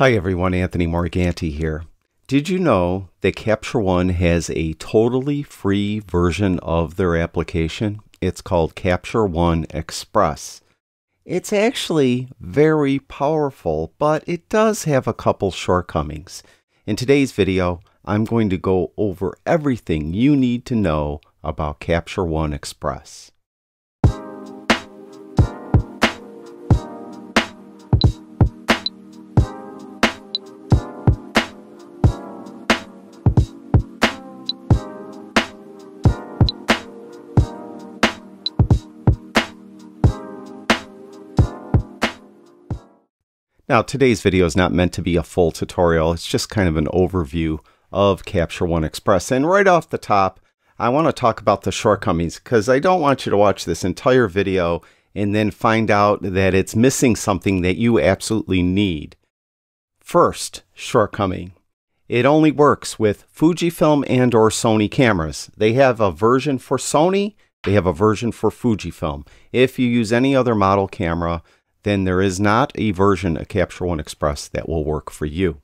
Hi everyone, Anthony Morganti here. Did you know that Capture One has a totally free version of their application? It's called Capture One Express. It's actually very powerful, but it does have a couple shortcomings. In today's video, I'm going to go over everything you need to know about Capture One Express. Now, today's video is not meant to be a full tutorial. It's just kind of an overview of Capture One Express. And right off the top, I want to talk about the shortcomings because I don't want you to watch this entire video and then find out that it's missing something that you absolutely need. First shortcoming. It only works with Fujifilm and or Sony cameras. They have a version for Sony, they have a version for Fujifilm. If you use any other model camera, then there is not a version of Capture One Express that will work for you.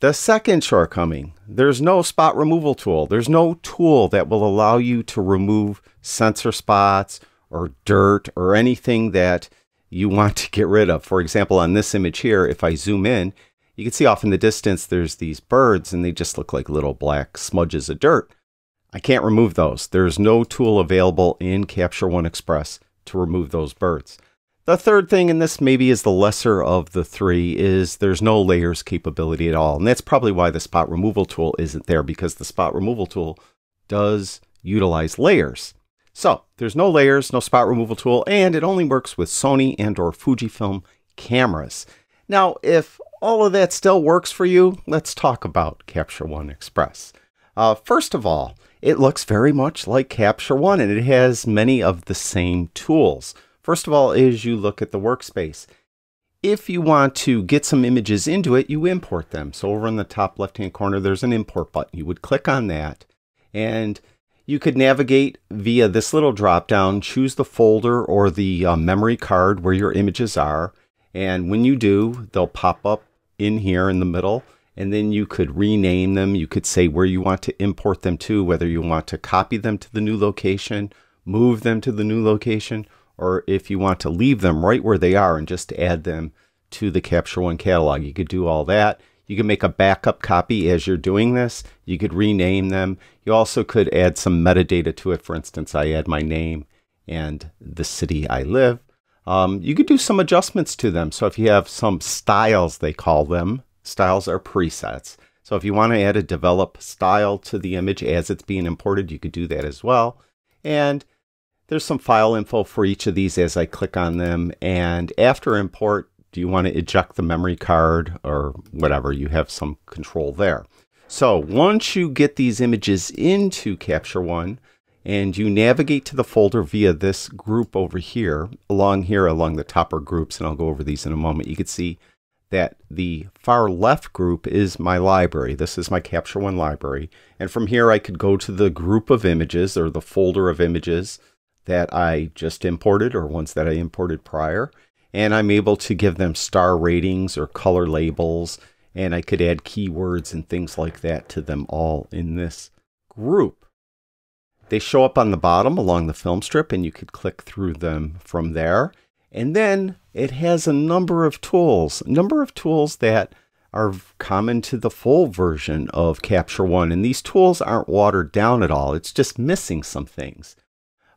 The second shortcoming, there's no spot removal tool. There's no tool that will allow you to remove sensor spots or dirt or anything that you want to get rid of. For example, on this image here, if I zoom in, you can see off in the distance there's these birds and they just look like little black smudges of dirt. I can't remove those. There's no tool available in Capture One Express to remove those birds. The third thing, and this maybe is the lesser of the three, is there's no layers capability at all. And that's probably why the spot removal tool isn't there because the spot removal tool does utilize layers. So there's no layers, no spot removal tool, and it only works with Sony and or Fujifilm cameras. Now, if all of that still works for you, let's talk about Capture One Express. Uh, first of all, it looks very much like Capture One and it has many of the same tools. First of all is you look at the workspace. If you want to get some images into it, you import them. So over in the top left-hand corner, there's an import button. You would click on that and you could navigate via this little drop down, choose the folder or the uh, memory card where your images are. And when you do, they'll pop up in here in the middle and then you could rename them. You could say where you want to import them to, whether you want to copy them to the new location, move them to the new location, or if you want to leave them right where they are and just add them to the Capture One catalog. You could do all that. You can make a backup copy as you're doing this. You could rename them. You also could add some metadata to it. For instance, I add my name and the city I live. Um, you could do some adjustments to them. So if you have some styles, they call them, styles are presets. So if you want to add a develop style to the image as it's being imported, you could do that as well. And there's some file info for each of these as I click on them. And after import, do you want to eject the memory card or whatever? You have some control there. So once you get these images into Capture One and you navigate to the folder via this group over here, along here, along the top groups, and I'll go over these in a moment, you can see that the far left group is my library. This is my Capture One library. And from here, I could go to the group of images or the folder of images that I just imported or ones that I imported prior. And I'm able to give them star ratings or color labels. And I could add keywords and things like that to them all in this group. They show up on the bottom along the film strip and you could click through them from there. And then it has a number of tools, a number of tools that are common to the full version of Capture One. And these tools aren't watered down at all. It's just missing some things.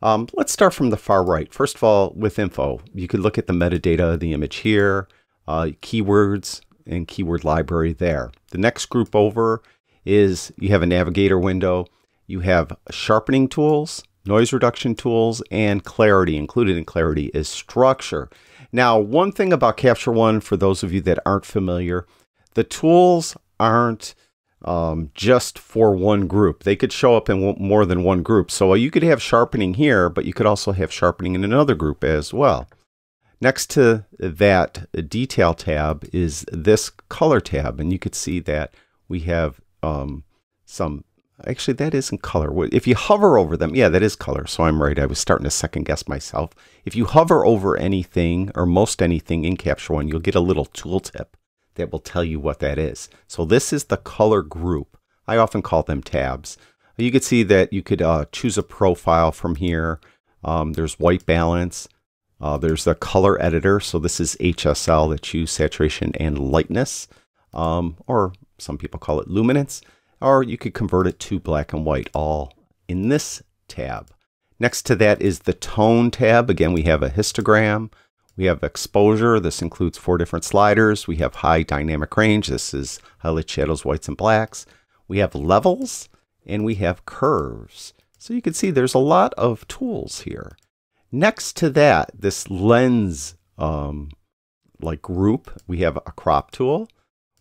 Um, let's start from the far right. First of all, with info, you could look at the metadata of the image here, uh, keywords and keyword library there. The next group over is you have a navigator window, you have sharpening tools, noise reduction tools, and clarity. Included in clarity is structure. Now, one thing about Capture One, for those of you that aren't familiar, the tools aren't um, just for one group. They could show up in more than one group. So you could have sharpening here, but you could also have sharpening in another group as well. Next to that detail tab is this color tab. And you could see that we have um, some, actually that isn't color. If you hover over them, yeah, that is color. So I'm right. I was starting to second guess myself. If you hover over anything or most anything in Capture One, you'll get a little tooltip that will tell you what that is. So this is the color group. I often call them tabs. You could see that you could uh, choose a profile from here. Um, there's white balance. Uh, there's the color editor. So this is HSL that's hue saturation and lightness, um, or some people call it luminance, or you could convert it to black and white all in this tab. Next to that is the tone tab. Again, we have a histogram. We have exposure. This includes four different sliders. We have high dynamic range. This is highlight shadows, whites, and blacks. We have levels and we have curves. So you can see there's a lot of tools here. Next to that, this lens um, like group, we have a crop tool.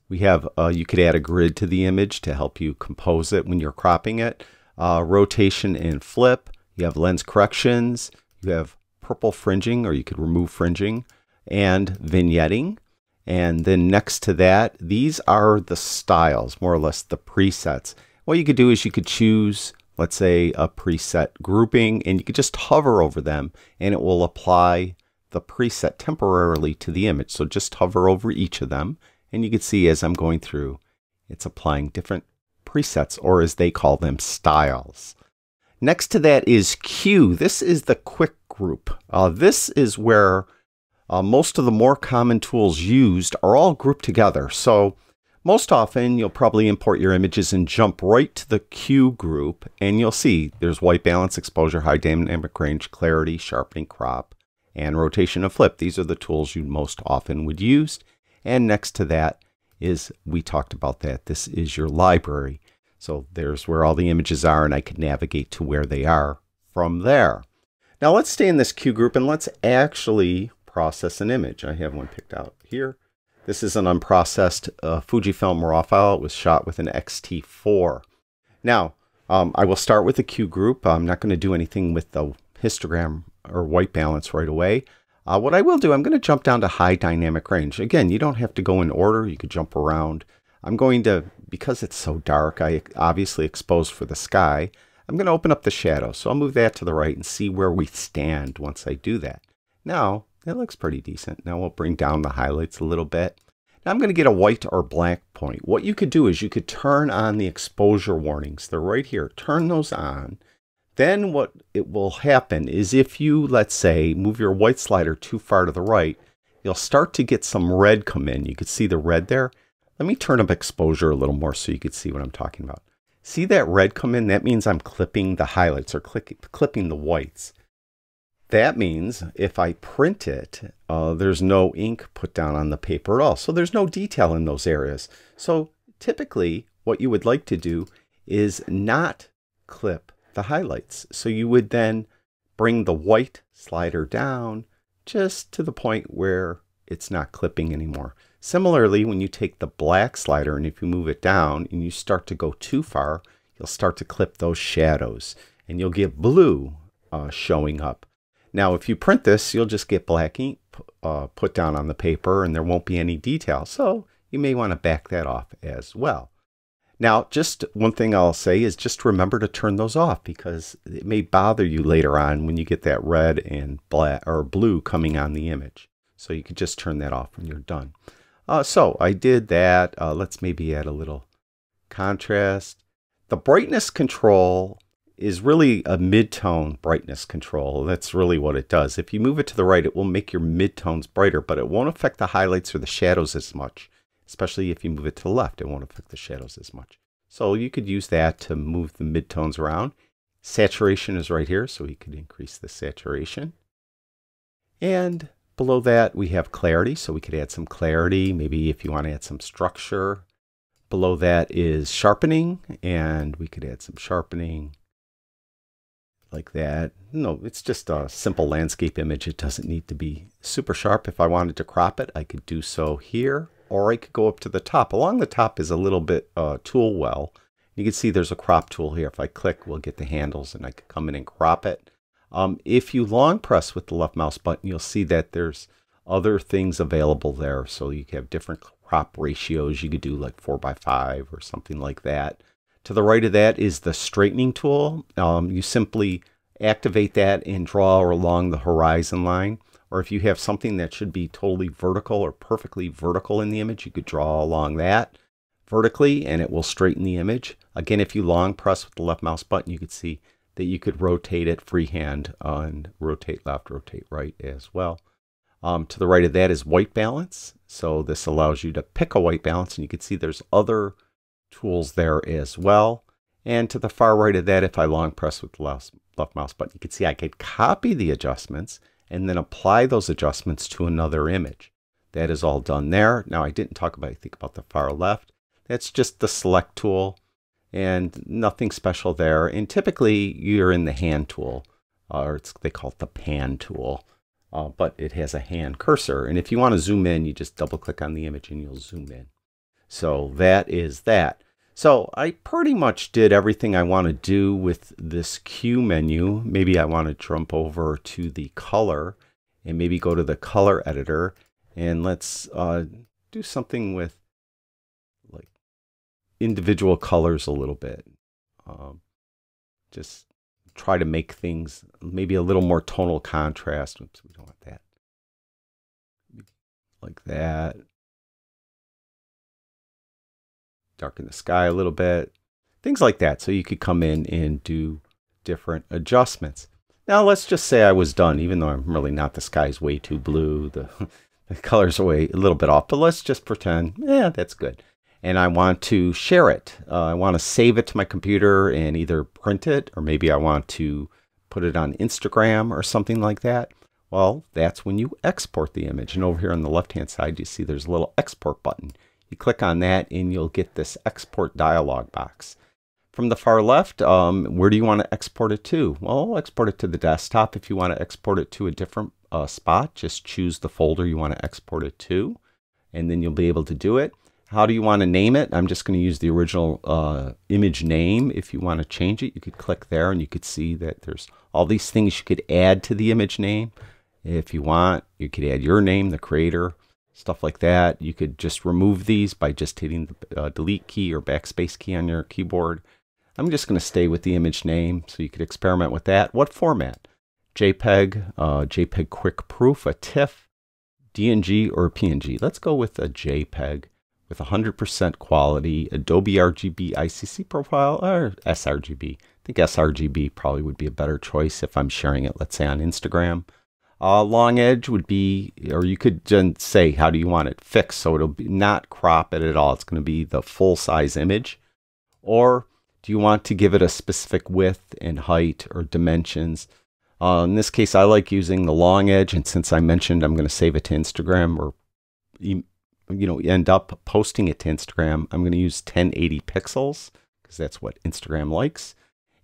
We have, uh, you could add a grid to the image to help you compose it when you're cropping it. Uh, rotation and flip. You have lens corrections. You have purple fringing, or you could remove fringing, and vignetting. And then next to that, these are the styles, more or less the presets. What you could do is you could choose, let's say, a preset grouping, and you could just hover over them, and it will apply the preset temporarily to the image. So just hover over each of them, and you can see as I'm going through, it's applying different presets, or as they call them, styles. Next to that is Q. This is the quick group. Uh, this is where uh, most of the more common tools used are all grouped together. So most often you'll probably import your images and jump right to the Q group and you'll see there's white balance, exposure, high dynamic range, clarity, sharpening, crop, and rotation and flip. These are the tools you most often would use. And next to that is, we talked about that, this is your library. So there's where all the images are and I can navigate to where they are from there. Now let's stay in this Q group and let's actually process an image. I have one picked out here. This is an unprocessed uh, Fujifilm RAW file. It was shot with an X-T4. Now, um, I will start with the Q group. I'm not going to do anything with the histogram or white balance right away. Uh, what I will do, I'm going to jump down to high dynamic range. Again, you don't have to go in order. You could jump around. I'm going to, because it's so dark, I obviously expose for the sky. I'm going to open up the shadow. So I'll move that to the right and see where we stand once I do that. Now, it looks pretty decent. Now we'll bring down the highlights a little bit. Now I'm going to get a white or black point. What you could do is you could turn on the exposure warnings. They're right here. Turn those on. Then what it will happen is if you, let's say, move your white slider too far to the right, you'll start to get some red come in. You can see the red there. Let me turn up exposure a little more so you can see what I'm talking about. See that red come in? That means I'm clipping the highlights or click, clipping the whites. That means if I print it, uh, there's no ink put down on the paper at all. So there's no detail in those areas. So typically what you would like to do is not clip the highlights. So you would then bring the white slider down just to the point where it's not clipping anymore. Similarly, when you take the black slider and if you move it down and you start to go too far, you'll start to clip those shadows and you'll get blue uh, showing up. Now, if you print this, you'll just get black ink uh, put down on the paper and there won't be any detail. So you may want to back that off as well. Now, just one thing I'll say is just remember to turn those off because it may bother you later on when you get that red and black or blue coming on the image. So you could just turn that off when you're done. Uh, so I did that. Uh, let's maybe add a little contrast. The brightness control is really a mid-tone brightness control. That's really what it does. If you move it to the right, it will make your mid-tones brighter, but it won't affect the highlights or the shadows as much. Especially if you move it to the left, it won't affect the shadows as much. So you could use that to move the mid-tones around. Saturation is right here, so we could increase the saturation. And below that, we have clarity, so we could add some clarity. Maybe if you want to add some structure. Below that is sharpening, and we could add some sharpening like that. No, it's just a simple landscape image. It doesn't need to be super sharp. If I wanted to crop it, I could do so here, or I could go up to the top. Along the top is a little bit uh, tool well. You can see there's a crop tool here. If I click, we'll get the handles and I could come in and crop it. Um, if you long press with the left mouse button, you'll see that there's other things available there. So you have different crop ratios. You could do like 4 by 5 or something like that. To the right of that is the straightening tool. Um, you simply activate that and draw along the horizon line. or if you have something that should be totally vertical or perfectly vertical in the image, you could draw along that vertically and it will straighten the image. Again, if you long press with the left mouse button, you could see that you could rotate it freehand and rotate left, rotate right as well. Um, to the right of that is white balance. So this allows you to pick a white balance and you can see there's other tools there as well. And to the far right of that, if I long press with the left, left mouse button, you can see I could copy the adjustments and then apply those adjustments to another image. That is all done there. Now I didn't talk about, I think about the far left. That's just the select tool and nothing special there. And typically you're in the hand tool, or it's, they call it the pan tool, uh, but it has a hand cursor. And if you want to zoom in, you just double click on the image and you'll zoom in. So that is that. So I pretty much did everything I want to do with this Q menu. Maybe I want to jump over to the color and maybe go to the color editor and let's uh, do something with individual colors a little bit. Um, just try to make things maybe a little more tonal contrast. Oops, we don't want that. Like that. Darken the sky a little bit. Things like that. So you could come in and do different adjustments. Now let's just say I was done, even though I'm really not. The sky's way too blue. The, the colors way a little bit off. But let's just pretend, yeah, that's good and I want to share it. Uh, I want to save it to my computer and either print it or maybe I want to put it on Instagram or something like that. Well, that's when you export the image. And over here on the left hand side, you see there's a little export button. You click on that and you'll get this export dialog box. From the far left, um, where do you want to export it to? Well, export it to the desktop. If you want to export it to a different uh, spot, just choose the folder you want to export it to, and then you'll be able to do it. How do you want to name it? I'm just going to use the original uh, image name. If you want to change it, you could click there and you could see that there's all these things you could add to the image name. If you want, you could add your name, the creator, stuff like that. You could just remove these by just hitting the uh, delete key or backspace key on your keyboard. I'm just going to stay with the image name so you could experiment with that. What format? JPEG, uh, JPEG Quick Proof, a TIFF, DNG, or PNG. Let's go with a JPEG with 100% quality, Adobe RGB ICC profile, or sRGB. I think sRGB probably would be a better choice if I'm sharing it, let's say on Instagram. Uh, long edge would be, or you could just say, how do you want it fixed? So it'll be not crop it at all. It's going to be the full size image. Or do you want to give it a specific width and height or dimensions? Uh, in this case, I like using the long edge. And since I mentioned I'm going to save it to Instagram or you know, end up posting it to Instagram, I'm going to use 1080 pixels because that's what Instagram likes.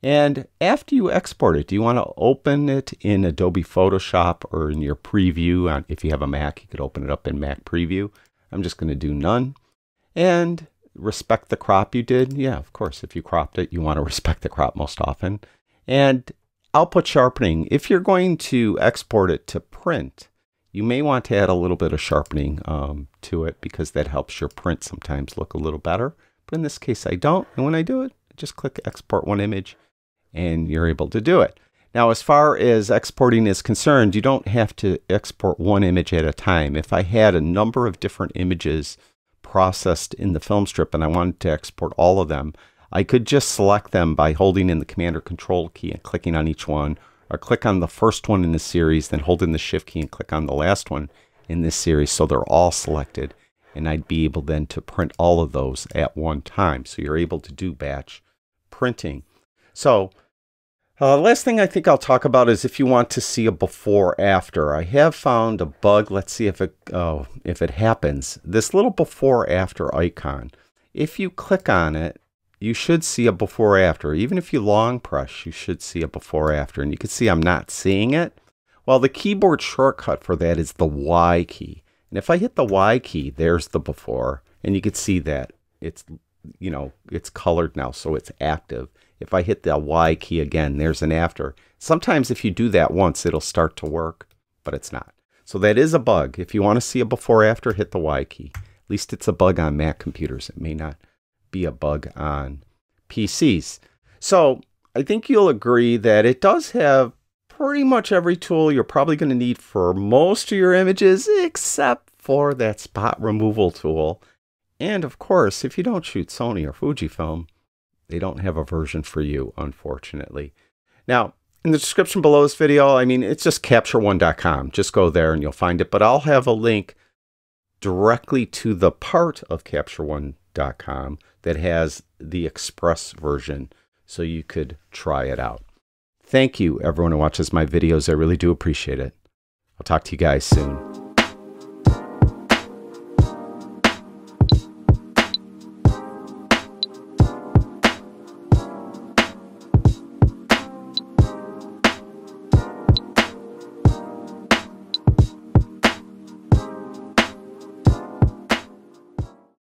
And after you export it, do you want to open it in Adobe Photoshop or in your preview? Uh, if you have a Mac, you could open it up in Mac Preview. I'm just going to do none. And respect the crop you did. Yeah, of course, if you cropped it, you want to respect the crop most often. And output sharpening. If you're going to export it to print, you may want to add a little bit of sharpening um, to it because that helps your print sometimes look a little better. But in this case, I don't. And when I do it, I just click export one image and you're able to do it. Now, as far as exporting is concerned, you don't have to export one image at a time. If I had a number of different images processed in the film strip and I wanted to export all of them, I could just select them by holding in the Command or Control key and clicking on each one, or click on the first one in the series, then hold in the shift key and click on the last one in this series so they're all selected. And I'd be able then to print all of those at one time. So you're able to do batch printing. So uh, last thing I think I'll talk about is if you want to see a before after. I have found a bug. Let's see if it uh, if it happens. This little before after icon. If you click on it, you should see a before after. Even if you long press, you should see a before after. And you can see I'm not seeing it. Well, the keyboard shortcut for that is the Y key. And if I hit the Y key, there's the before. And you can see that it's, you know, it's colored now, so it's active. If I hit the Y key again, there's an after. Sometimes if you do that once, it'll start to work, but it's not. So that is a bug. If you want to see a before after, hit the Y key. At least it's a bug on Mac computers. It may not be a bug on PCs. So I think you'll agree that it does have pretty much every tool you're probably going to need for most of your images, except for that spot removal tool. And of course, if you don't shoot Sony or Fujifilm, they don't have a version for you, unfortunately. Now, in the description below this video, I mean, it's just captureone.com. Just go there and you'll find it. But I'll have a link directly to the part of captureone.com that has the express version so you could try it out. Thank you, everyone who watches my videos. I really do appreciate it. I'll talk to you guys soon.